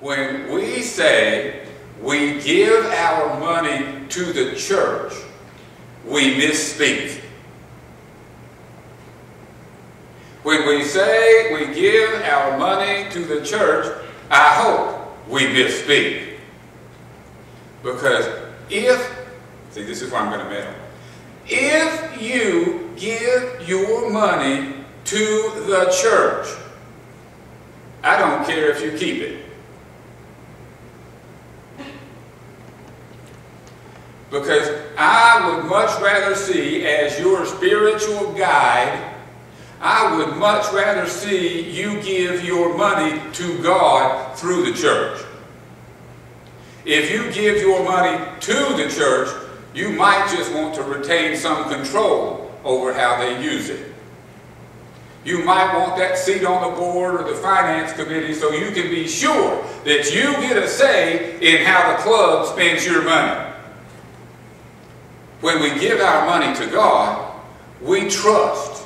When we say we give our money to the church, we misspeak. When we say we give our money to the church, I hope we misspeak. Because if, see this is where I'm going to meddle. If you give your money to the church, I don't care if you keep it. Because I would much rather see as your spiritual guide I would much rather see you give your money to God through the church. If you give your money to the church, you might just want to retain some control over how they use it. You might want that seat on the board or the finance committee so you can be sure that you get a say in how the club spends your money. When we give our money to God, we trust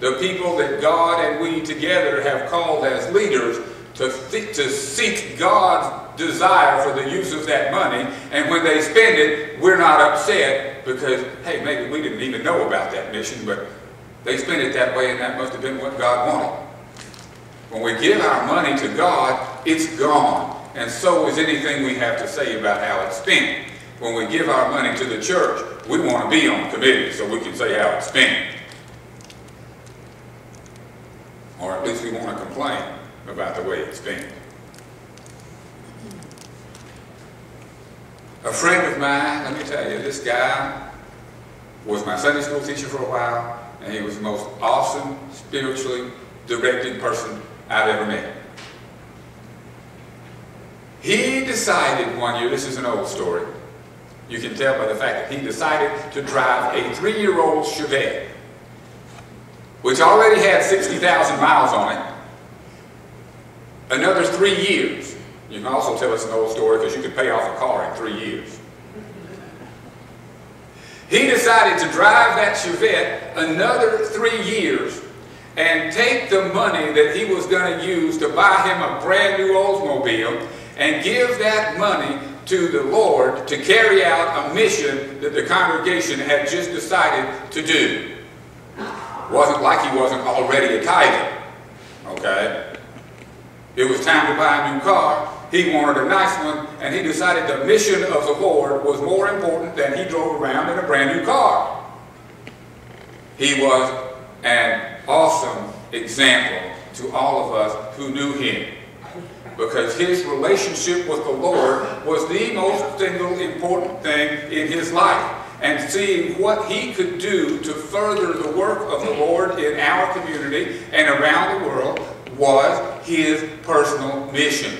the people that God and we together have called as leaders to, to seek God's desire for the use of that money. And when they spend it, we're not upset because, hey, maybe we didn't even know about that mission, but they spent it that way and that must have been what God wanted. When we give our money to God, it's gone. And so is anything we have to say about how it's spent. When we give our money to the church, we want to be on the committee so we can say how it's spent. or at least we want to complain about the way it's spent. A friend of mine, let me tell you, this guy was my Sunday school teacher for a while, and he was the most awesome, spiritually directed person I've ever met. He decided one year, this is an old story, you can tell by the fact that he decided to drive a three-year-old Chevette which already had 60,000 miles on it, another three years. You can also tell us an old story because you could pay off a car in three years. He decided to drive that Chevette another three years and take the money that he was going to use to buy him a brand new Oldsmobile and give that money to the Lord to carry out a mission that the congregation had just decided to do wasn't like he wasn't already a tither. Okay? It was time to buy a new car. He wanted a nice one, and he decided the mission of the Lord was more important than he drove around in a brand new car. He was an awesome example to all of us who knew him because his relationship with the Lord was the most single important thing in his life and seeing what he could do to further the work of the Lord in our community and around the world was his personal mission.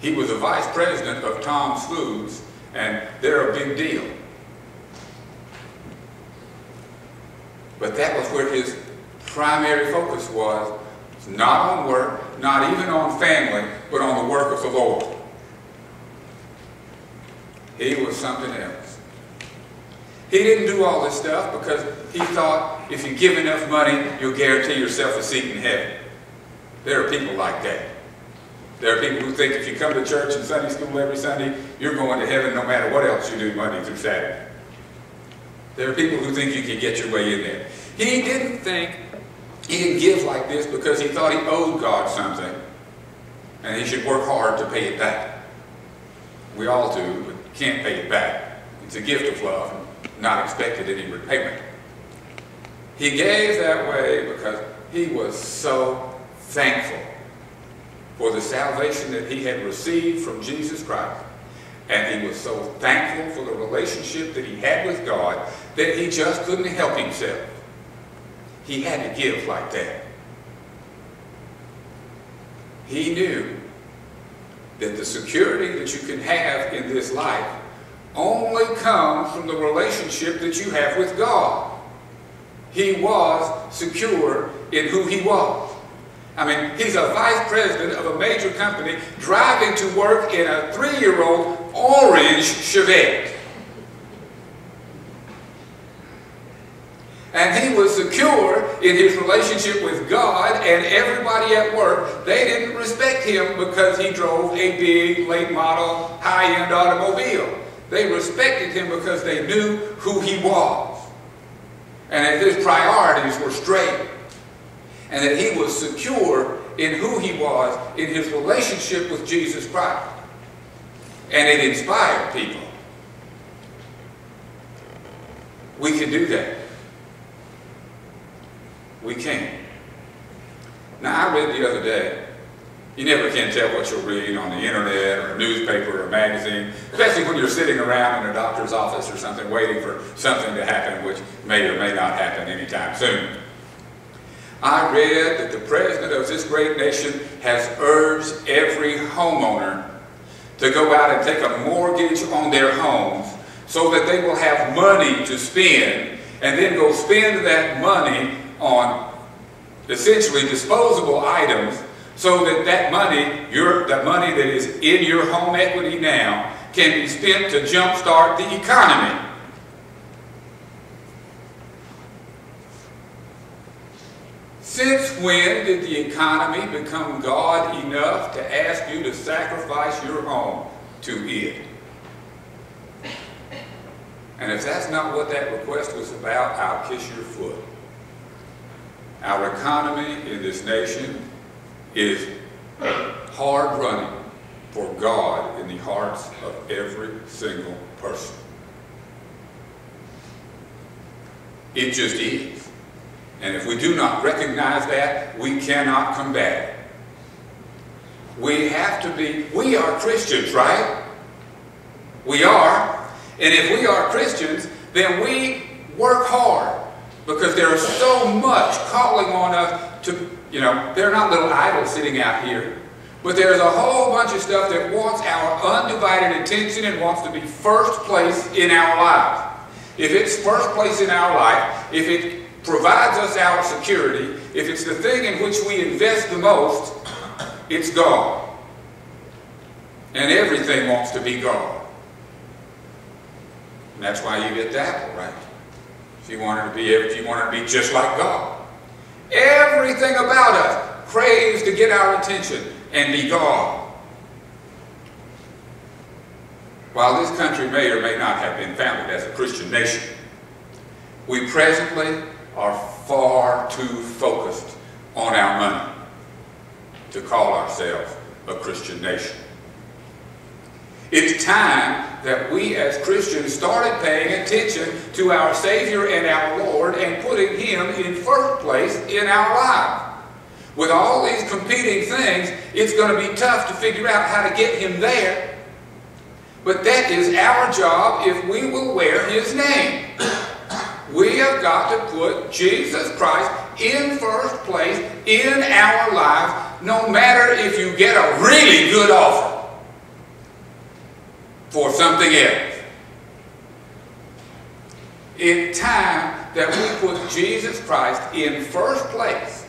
He was a vice president of Tom's Foods, and they're a big deal. But that was where his primary focus was, not on work, not even on family, but on the work of the Lord. He was something else. He didn't do all this stuff because he thought if you give enough money, you'll guarantee yourself a seat in heaven. There are people like that. There are people who think if you come to church and Sunday school every Sunday, you're going to heaven no matter what else you do Monday through Saturday. There are people who think you can get your way in there. He didn't think, he didn't give like this because he thought he owed God something and he should work hard to pay it back. We all do, but can't pay it back. It's a gift of love not expected any repayment. He gave that way because he was so thankful for the salvation that he had received from Jesus Christ. And he was so thankful for the relationship that he had with God that he just couldn't help himself. He had to give like that. He knew that the security that you can have in this life only comes from the relationship that you have with God. He was secure in who he was. I mean, he's a vice president of a major company driving to work in a three-year-old orange Chevette. And he was secure in his relationship with God and everybody at work. They didn't respect him because he drove a big, late model, high-end automobile. They respected him because they knew who he was. And that his priorities were straight. And that he was secure in who he was in his relationship with Jesus Christ. And it inspired people. We can do that. We can. Now, I read the other day, you never can tell what you'll read on the internet or a newspaper or a magazine, especially when you're sitting around in a doctor's office or something waiting for something to happen, which may or may not happen anytime soon. I read that the president of this great nation has urged every homeowner to go out and take a mortgage on their homes so that they will have money to spend and then go spend that money on essentially disposable items so that that money, your, that money that is in your home equity now, can be spent to jumpstart the economy. Since when did the economy become God enough to ask you to sacrifice your home to it? And if that's not what that request was about, I'll kiss your foot. Our economy in this nation is hard running for God in the hearts of every single person. It just is. And if we do not recognize that, we cannot combat it. We have to be, we are Christians, right? We are. And if we are Christians, then we work hard because there is so much calling on us to, you know, they're not little idols sitting out here. But there's a whole bunch of stuff that wants our undivided attention and wants to be first place in our lives. If it's first place in our life, if it provides us our security, if it's the thing in which we invest the most, it's God. And everything wants to be God. And that's why you get the right? You wanted to be, you wanted to be just like God. Everything about us craves to get our attention and be God. While this country may or may not have been founded as a Christian nation, we presently are far too focused on our money to call ourselves a Christian nation. It's time that we as Christians started paying attention to our Savior and our Lord and putting Him in first place in our life. With all these competing things, it's going to be tough to figure out how to get Him there. But that is our job if we will wear His name. We have got to put Jesus Christ in first place in our life, no matter if you get a really good offer for something else. It's time that we put Jesus Christ in first place.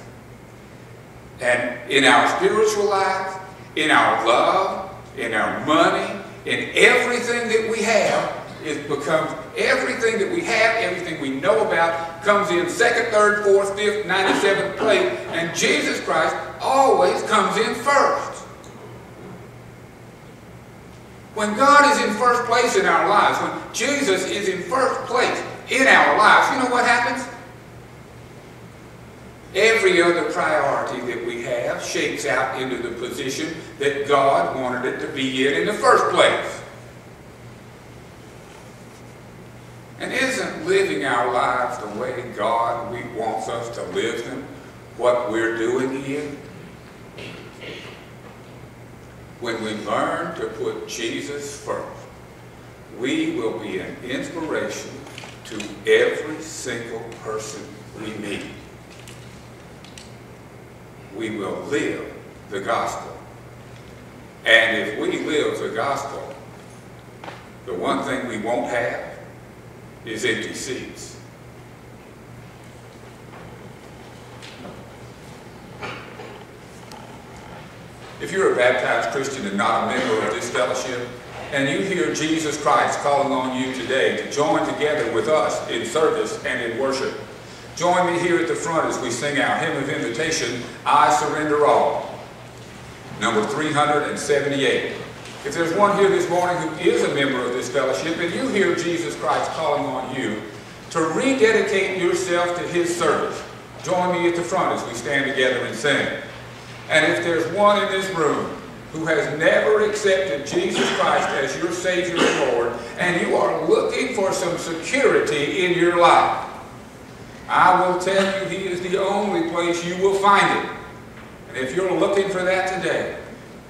And in our spiritual lives, in our love, in our money, in everything that we have, it becomes everything that we have, everything we know about, comes in second, third, fourth, fifth, 97th place, and Jesus Christ always comes in first. When God is in first place in our lives, when Jesus is in first place in our lives, you know what happens? Every other priority that we have shakes out into the position that God wanted it to be in in the first place. And isn't living our lives the way God wants us to live them what we're doing here? When we learn to put Jesus first, we will be an inspiration to every single person we meet. We will live the gospel. And if we live the gospel, the one thing we won't have is empty seats. If you're a baptized Christian and not a member of this fellowship, and you hear Jesus Christ calling on you today to join together with us in service and in worship, Join me here at the front as we sing our hymn of invitation, I Surrender All. Number 378. If there's one here this morning who is a member of this fellowship and you hear Jesus Christ calling on you to rededicate yourself to his service, join me at the front as we stand together and sing. And if there's one in this room who has never accepted Jesus Christ as your Savior and Lord, and you are looking for some security in your life, I will tell you He is the only place you will find it. And if you're looking for that today,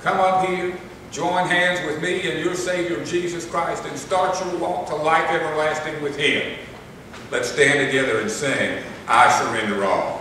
come up here, join hands with me and your Savior Jesus Christ, and start your walk to life everlasting with Him. Let's stand together and sing, I surrender all.